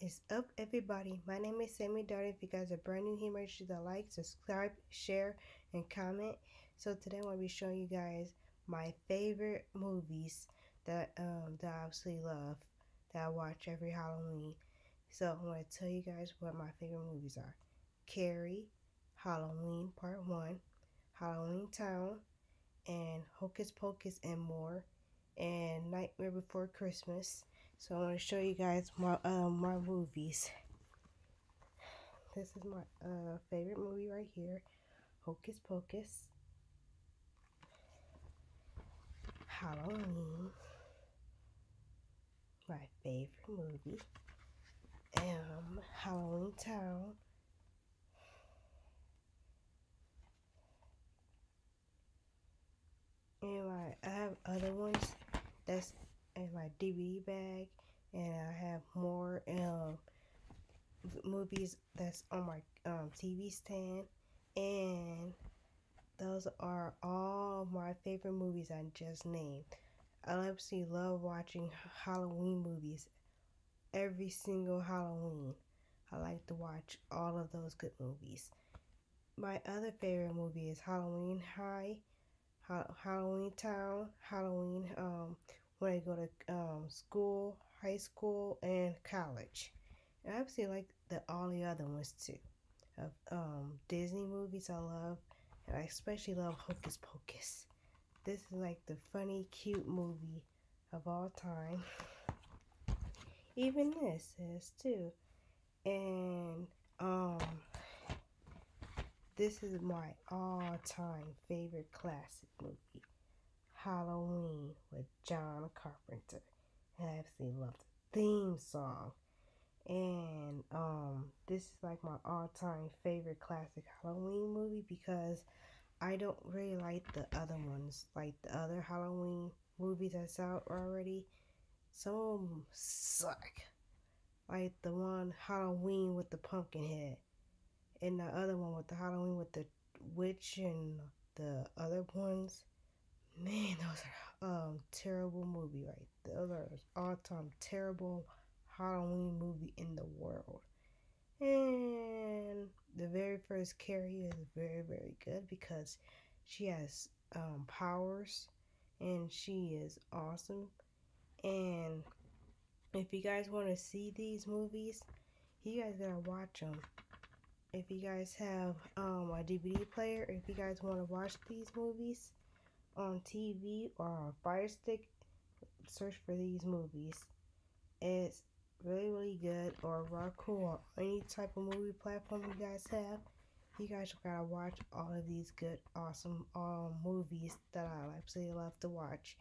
is up, everybody? My name is Sammie Darden. If you guys are brand new here, make sure to like, subscribe, share, and comment. So today I'm going to be showing you guys my favorite movies that um that I absolutely love that I watch every Halloween. So I'm going to tell you guys what my favorite movies are: Carrie, Halloween Part One, Halloween Town, and Hocus Pocus and more, and Nightmare Before Christmas. So I want to show you guys my um my movies. This is my uh favorite movie right here, Hocus Pocus, Halloween, my favorite movie, um Halloween Town. And my, I have other ones that's my DVD bag, and I have more um, movies that's on my um, TV stand, and those are all my favorite movies I just named. I absolutely love watching Halloween movies every single Halloween. I like to watch all of those good movies. My other favorite movie is Halloween High, Halloween Town, Halloween um, when I go to um, school, high school, and college. And I obviously like the all the other ones too. Of um, Disney movies I love, and I especially love Hocus Pocus. This is like the funny, cute movie of all time. Even this is too. And um this is my all-time favorite classic movie. Halloween with John Carpenter. I absolutely love the theme song. And um, this is like my all-time favorite classic Halloween movie because I don't really like the other ones, like the other Halloween movies that's out already. Some of them suck. Like the one Halloween with the pumpkin head, and the other one with the Halloween with the witch and the other ones. Man, those are um terrible movie right. Those are all time terrible Halloween movie in the world. And the very first Carrie is very very good because she has um, powers and she is awesome. And if you guys want to see these movies, you guys gotta watch them. If you guys have um, a DVD player, if you guys want to watch these movies, on TV or on Fire Stick, search for these movies. It's really, really good. Or Roku or any type of movie platform you guys have. You guys gotta watch all of these good, awesome um, movies that I absolutely love to watch.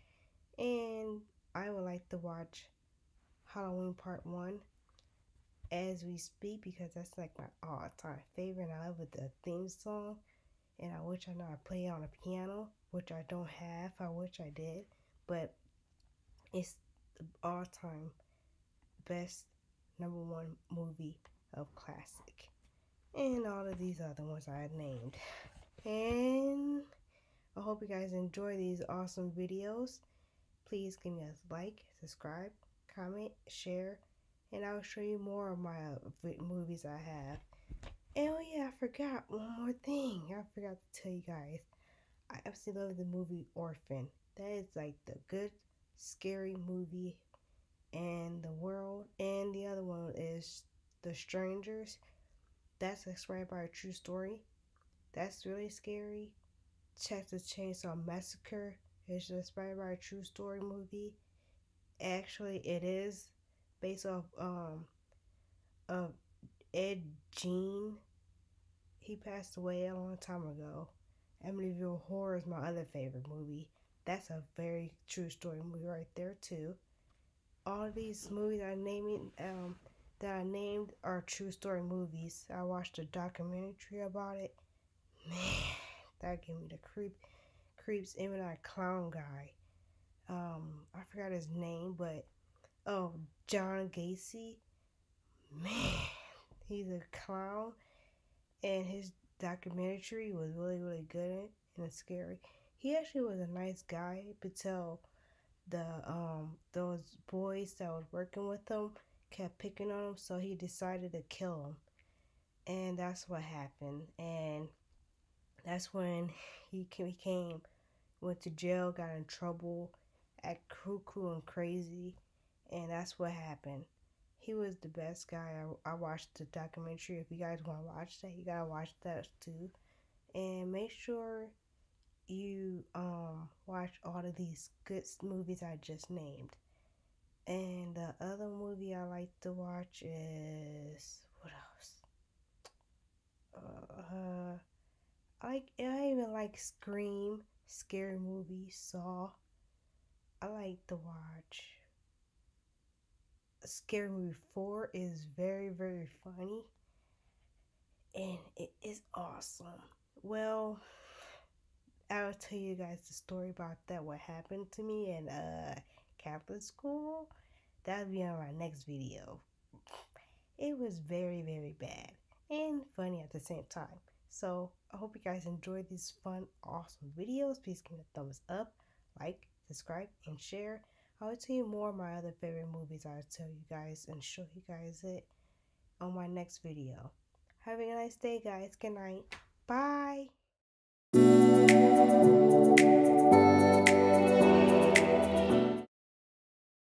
And I would like to watch Halloween Part 1 as we speak because that's like my all time favorite. I love the theme song and I wish I know I play on a piano which I don't have. I wish I did, but it's all-time best number one movie of classic, and all of these other ones I named. And I hope you guys enjoy these awesome videos. Please give me a like, subscribe, comment, share, and I'll show you more of my movies I have. And oh yeah, forgot one more thing. I forgot to tell you guys. I absolutely love the movie Orphan. That is like the good scary movie in the world. And the other one is The Strangers. That's inspired by a true story. That's really scary. Texas Chainsaw Massacre is inspired by a true story movie. Actually, it is based off um of Ed Gein. He passed away a long time ago. Amityville Horror is my other favorite movie. That's a very true story movie right there too. All these movies I naming um that I named are true story movies. I watched a documentary about it. Man, that gave me the creep creeps. Even that clown guy. Um, I forgot his name, but oh, John Gacy. Man, he's a clown, and his documentary was really really good and scary. He actually was a nice guy, but tell the um those boys that was working with him kept picking on him, so he decided to kill him. And that's what happened. And that's when he came, went to jail, got in trouble, at cuckoo and crazy. And that's what happened. He was the best guy. I, I watched the documentary. If you guys want to watch that, you gotta watch that too. And make sure you um watch all of these good movies I just named. And the other movie I like to watch is what else? Uh, I like I even like Scream, scary movie, Saw. I like to watch. Scary Movie 4 is very, very funny. And it is awesome. Well, I'll tell you guys the story about that, what happened to me in uh, Catholic school. That'll be on our next video. It was very, very bad and funny at the same time. So I hope you guys enjoyed these fun, awesome videos. Please give a thumbs up, like, subscribe, and share. I will tell you more of my other favorite movies. I'll tell you guys and show you guys it on my next video. Having a nice day, guys. Good night. Bye.